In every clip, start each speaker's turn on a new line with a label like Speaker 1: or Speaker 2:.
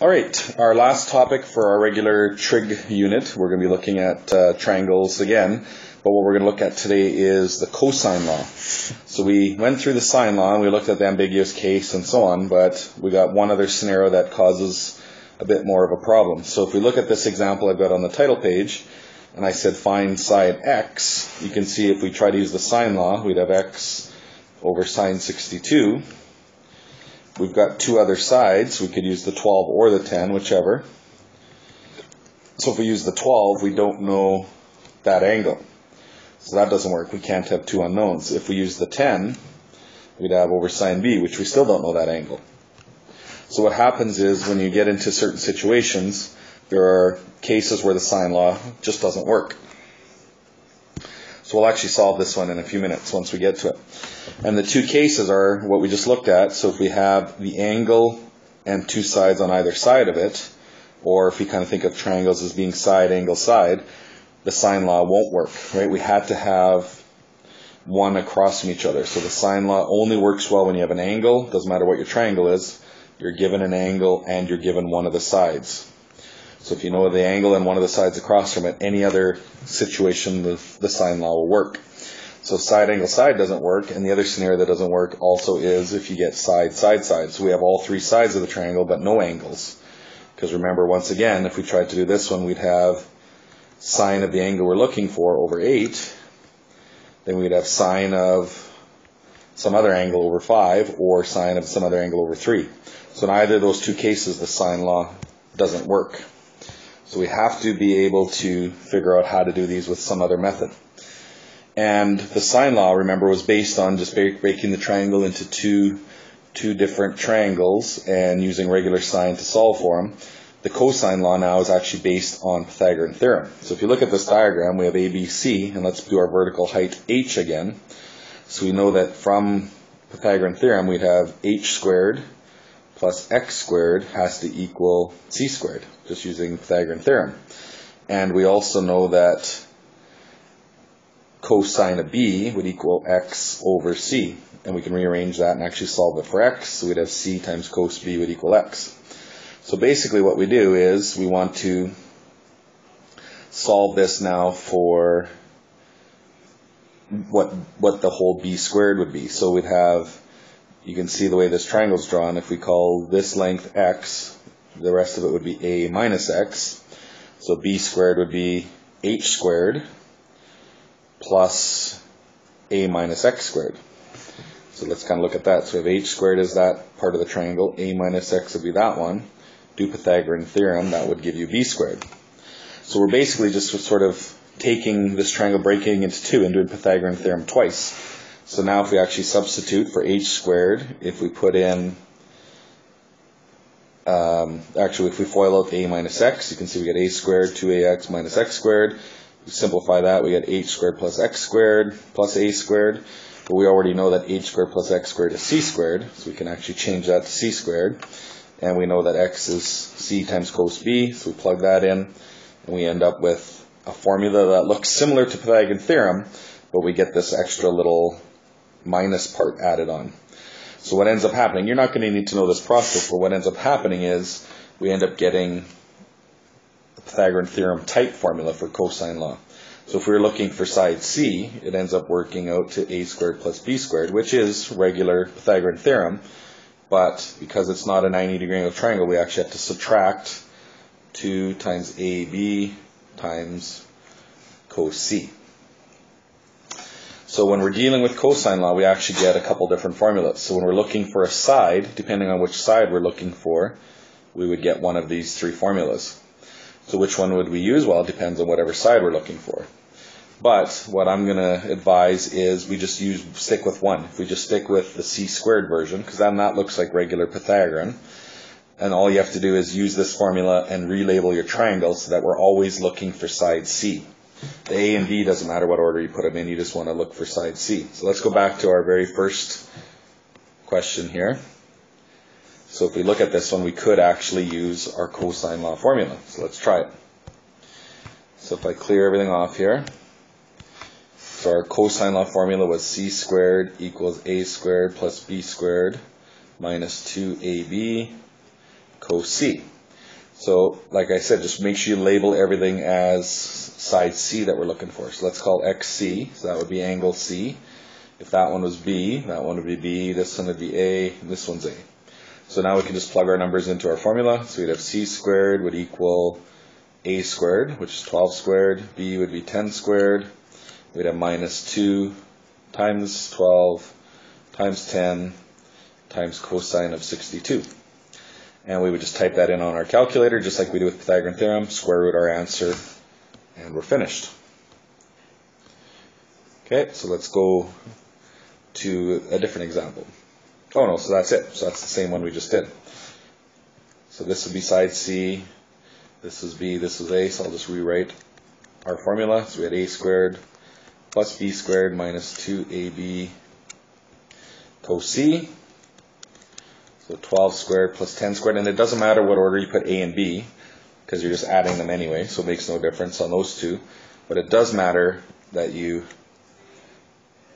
Speaker 1: All right, our last topic for our regular trig unit, we're going to be looking at uh, triangles again, but what we're going to look at today is the cosine law. So we went through the sine law and we looked at the ambiguous case and so on, but we got one other scenario that causes a bit more of a problem. So if we look at this example I've got on the title page, and I said find side x, you can see if we try to use the sine law, we'd have x over sine 62. We've got two other sides. We could use the 12 or the 10, whichever. So if we use the 12, we don't know that angle. So that doesn't work. We can't have two unknowns. If we use the 10, we'd have over sine b, which we still don't know that angle. So what happens is when you get into certain situations, there are cases where the sine law just doesn't work. We'll actually solve this one in a few minutes once we get to it. And the two cases are what we just looked at. So if we have the angle and two sides on either side of it, or if we kind of think of triangles as being side, angle, side, the sine law won't work, right? We had to have one across from each other. So the sine law only works well when you have an angle, doesn't matter what your triangle is, you're given an angle and you're given one of the sides. So if you know the angle and one of the sides across from it, any other situation, the, the sine law will work. So side angle side doesn't work, and the other scenario that doesn't work also is if you get side side side. So we have all three sides of the triangle, but no angles. Because remember, once again, if we tried to do this one, we'd have sine of the angle we're looking for over 8. Then we'd have sine of some other angle over 5, or sine of some other angle over 3. So in either of those two cases, the sine law doesn't work. So we have to be able to figure out how to do these with some other method. And the sine law, remember, was based on just breaking the triangle into two, two different triangles and using regular sine to solve for them. The cosine law now is actually based on Pythagorean theorem. So if you look at this diagram, we have ABC, and let's do our vertical height h again. So we know that from Pythagorean theorem, we'd have h squared plus x squared has to equal c squared, just using Pythagorean theorem. And we also know that cosine of b would equal x over c. And we can rearrange that and actually solve it for x. So we'd have c times cos b would equal x. So basically what we do is we want to solve this now for what what the whole b squared would be. So we'd have you can see the way this triangle is drawn. If we call this length x, the rest of it would be a minus x. So b squared would be h squared plus a minus x squared. So let's kind of look at that. So if h squared is that part of the triangle, a minus x would be that one. Do Pythagorean theorem, that would give you b squared. So we're basically just sort of taking this triangle, breaking it into two, and doing Pythagorean theorem twice. So now if we actually substitute for h squared, if we put in, um, actually if we FOIL out a minus x, you can see we get a squared, 2ax minus x squared. We simplify that, we get h squared plus x squared plus a squared. But we already know that h squared plus x squared is c squared, so we can actually change that to c squared. And we know that x is c times cos b, so we plug that in, and we end up with a formula that looks similar to Pythagorean theorem, but we get this extra little minus part added on. So what ends up happening, you're not going to need to know this process, but what ends up happening is we end up getting the Pythagorean theorem type formula for cosine law. So if we are looking for side C, it ends up working out to a squared plus b squared, which is regular Pythagorean theorem, but because it's not a 90 degree angle triangle, we actually have to subtract 2 times AB times cos C. So when we're dealing with cosine law, we actually get a couple different formulas. So when we're looking for a side, depending on which side we're looking for, we would get one of these three formulas. So which one would we use? Well, it depends on whatever side we're looking for. But what I'm going to advise is we just use stick with one. If we just stick with the c squared version, because then that looks like regular Pythagorean, and all you have to do is use this formula and relabel your triangle so that we're always looking for side C. The A and B doesn't matter what order you put them in, you just want to look for side C. So let's go back to our very first question here. So if we look at this one, we could actually use our cosine law formula. So let's try it. So if I clear everything off here, so our cosine law formula was c squared equals a squared plus b squared minus 2ab cos c. So, like I said, just make sure you label everything as side C that we're looking for. So let's call XC, so that would be angle C. If that one was B, that one would be B, this one would be A, this one's A. So now we can just plug our numbers into our formula. So we'd have C squared would equal A squared, which is 12 squared. B would be 10 squared. We'd have minus 2 times 12 times 10 times cosine of 62. And we would just type that in on our calculator, just like we do with Pythagorean theorem, square root our answer, and we're finished. Okay, so let's go to a different example. Oh no, so that's it. So that's the same one we just did. So this would be side C, this is B, this is A, so I'll just rewrite our formula. So we had A squared plus B squared minus 2AB cos C. So 12 squared plus 10 squared, and it doesn't matter what order you put A and B, because you're just adding them anyway, so it makes no difference on those two. But it does matter that you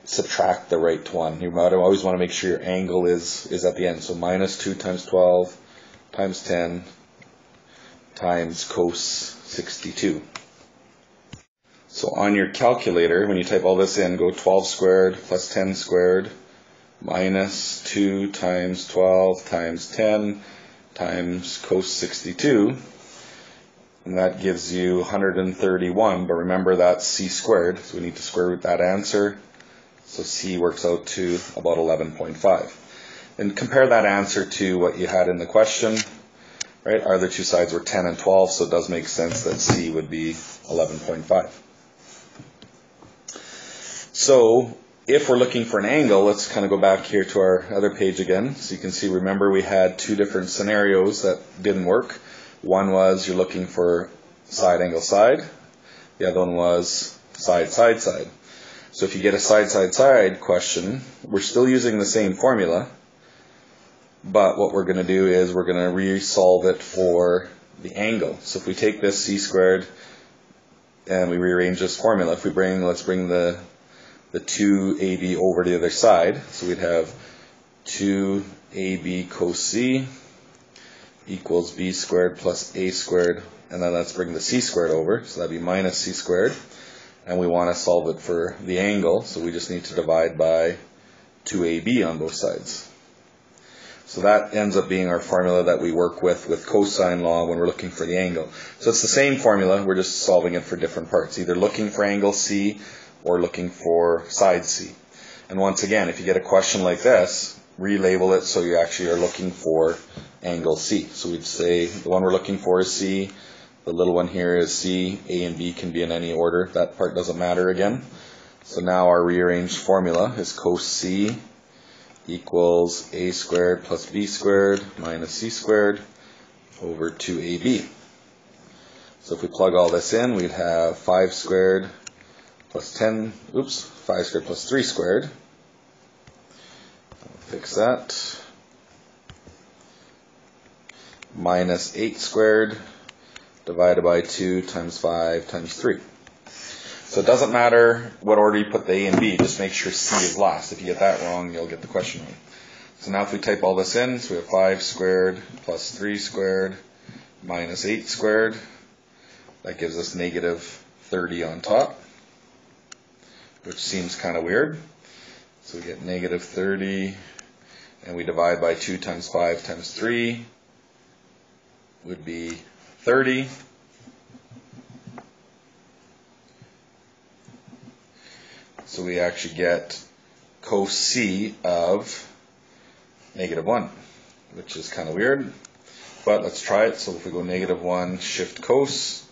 Speaker 1: subtract the right one. You might always want to make sure your angle is, is at the end. So minus 2 times 12 times 10 times cos 62. So on your calculator, when you type all this in, go 12 squared plus 10 squared minus 2 times 12 times 10 times cos 62. And that gives you 131, but remember that's c squared, so we need to square root that answer. So C works out to about 11.5. And compare that answer to what you had in the question, right? Our other two sides were 10 and 12, so it does make sense that C would be 11.5. So if we're looking for an angle, let's kind of go back here to our other page again. So you can see, remember we had two different scenarios that didn't work. One was you're looking for side angle side. The other one was side side side. So if you get a side, side, side question, we're still using the same formula, but what we're going to do is we're going to resolve it for the angle. So if we take this c squared and we rearrange this formula, if we bring, let's bring the, the 2ab over the other side, so we'd have 2ab cos c equals b squared plus a squared, and then let's bring the c squared over, so that'd be minus c squared and we want to solve it for the angle, so we just need to divide by 2ab on both sides. So that ends up being our formula that we work with with cosine law when we're looking for the angle. So it's the same formula, we're just solving it for different parts, either looking for angle C or looking for side C. And once again, if you get a question like this, relabel it so you actually are looking for angle C. So we'd say the one we're looking for is C, the little one here is C, A and B can be in any order. That part doesn't matter again. So now our rearranged formula is cos C equals A squared plus B squared minus C squared over 2AB. So if we plug all this in, we'd have 5 squared plus 10, oops, 5 squared plus 3 squared. I'll fix that. Minus 8 squared divided by 2 times 5 times 3. So it doesn't matter what order you put the A and B, just make sure C is last. If you get that wrong, you'll get the question wrong. So now if we type all this in, so we have 5 squared plus 3 squared minus 8 squared. That gives us negative 30 on top, which seems kind of weird. So we get negative 30, and we divide by 2 times 5 times 3 would be 30. So we actually get cos C of negative 1, which is kind of weird. But let's try it. So if we go negative 1, shift cos,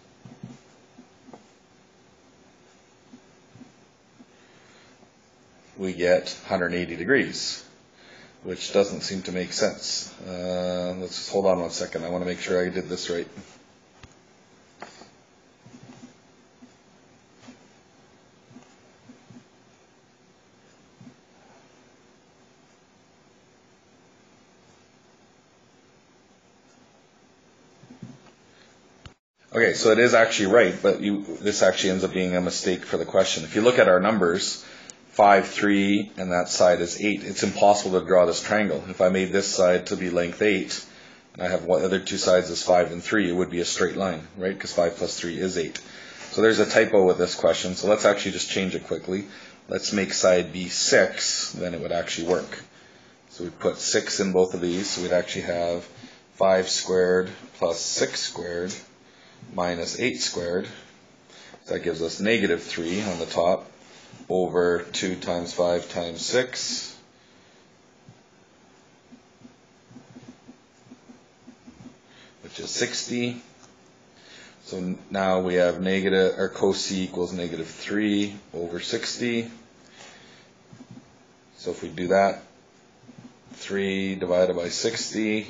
Speaker 1: we get 180 degrees which doesn't seem to make sense. Uh, let's just hold on one second. I want to make sure I did this right. Okay, so it is actually right, but you, this actually ends up being a mistake for the question. If you look at our numbers, 5, 3, and that side is 8. It's impossible to draw this triangle. If I made this side to be length 8, and I have what other two sides as 5 and 3, it would be a straight line, right? Because 5 plus 3 is 8. So there's a typo with this question, so let's actually just change it quickly. Let's make side B 6, then it would actually work. So we put 6 in both of these, so we'd actually have 5 squared plus 6 squared minus 8 squared. So that gives us negative 3 on the top over 2 times 5 times 6. Which is 60. So now we have negative, or cos equals negative 3 over 60. So if we do that, 3 divided by 60,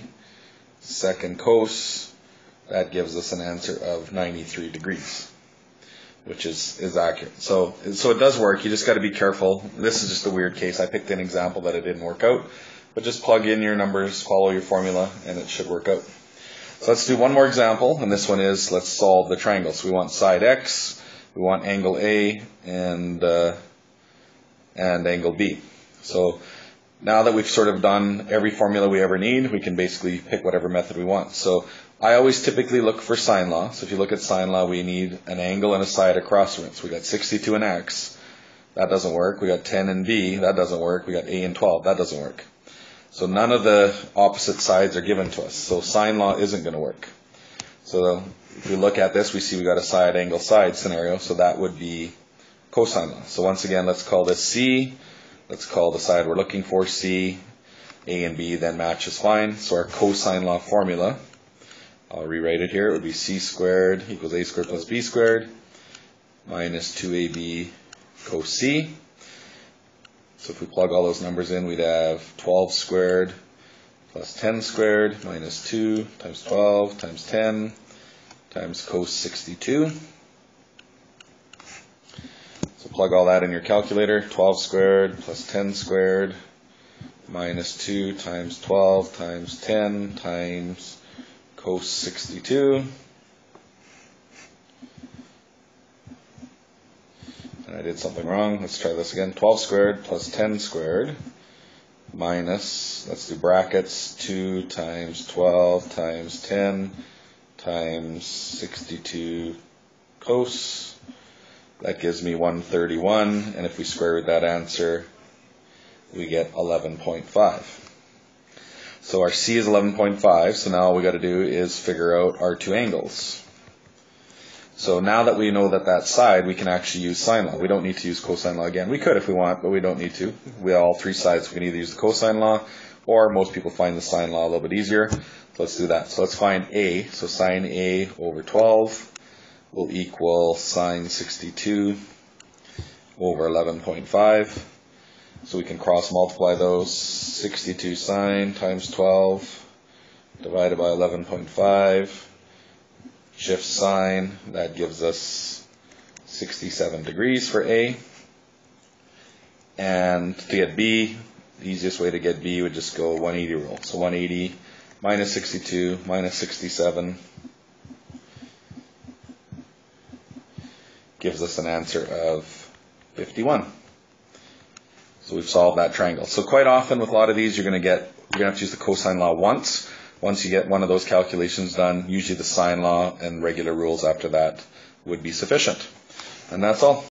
Speaker 1: second cos, that gives us an answer of 93 degrees, which is, is accurate. So, so it does work. You just got to be careful. This is just a weird case. I picked an example that it didn't work out, but just plug in your numbers, follow your formula, and it should work out. So let's do one more example, and this one is let's solve the triangle. So we want side x, we want angle A, and uh, and angle B. So now that we've sort of done every formula we ever need, we can basically pick whatever method we want. So I always typically look for sine law. So if you look at sine law, we need an angle and a side across from it. So we got 62 in x. That doesn't work. We got 10 in b. That doesn't work. We got a and 12. That doesn't work. So none of the opposite sides are given to us. So sine law isn't going to work. So if we look at this, we see we got a side angle side scenario. So that would be cosine law. So once again, let's call this C. Let's call the side we're looking for C. A and B then matches fine. So our cosine law formula, I'll rewrite it here. It would be C squared equals A squared plus B squared minus 2AB cos C. So if we plug all those numbers in, we'd have 12 squared plus 10 squared minus 2 times 12 times 10 times cos 62. So plug all that in your calculator. 12 squared plus 10 squared minus 2 times 12 times 10 times cos 62. And I did something wrong. Let's try this again. 12 squared plus 10 squared minus, let's do brackets, 2 times 12 times 10 times 62 cos. That gives me 131, and if we square root that answer, we get 11.5. So our C is 11.5, so now all we got to do is figure out our two angles. So now that we know that that side, we can actually use sine law. We don't need to use cosine law again. We could if we want, but we don't need to. We have all three sides. We can either use the cosine law, or most people find the sine law a little bit easier. So let's do that. So let's find A. So sine A over 12 will equal sine 62 over 11.5. So we can cross multiply those. 62 sine times 12 divided by 11.5. Shift sine, that gives us 67 degrees for A. And to get B, the easiest way to get B would just go 180 rule. So 180 minus 62 minus 67 gives us an answer of 51. So we've solved that triangle. So quite often with a lot of these, you're going to get, you're going to have to use the cosine law once. Once you get one of those calculations done, usually the sine law and regular rules after that would be sufficient. And that's all.